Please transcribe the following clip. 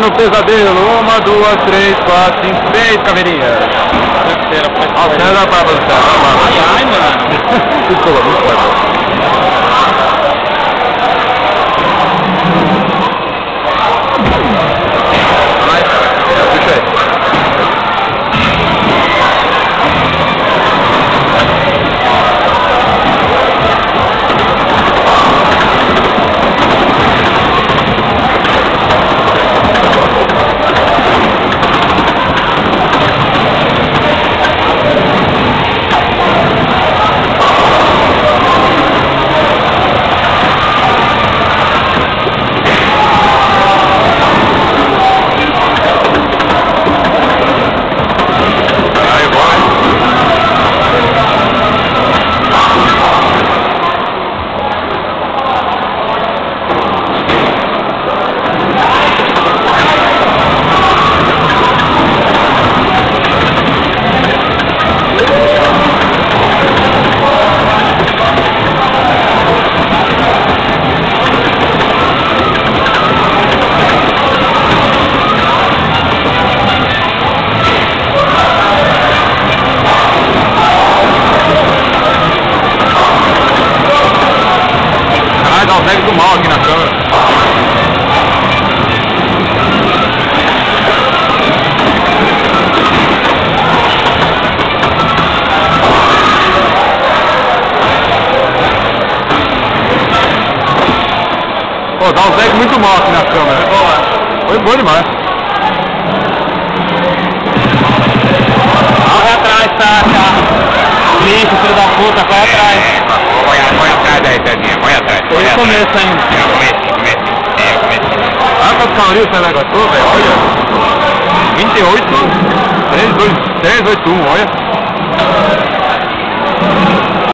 no pesadelo. Uma, duas, três, quatro, cinco, seis caveirinhas. Terceira, foi. Altera para avançar. Dá um lag do mal aqui na câmera. Pô, dá um lag muito mal aqui na câmera. Foi bom demais. Corre atrás, tá. Lixo, filho da puta, corre atrás. Põe, põe atrás aí, Tadinha, põe atrás. Foi no começo ainda. É o começo, começo. É o começo. Olha quantos calorias esse negócio, todo, velho. Olha. 28, 3, 2, 3, 8, 1, olha.